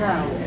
No.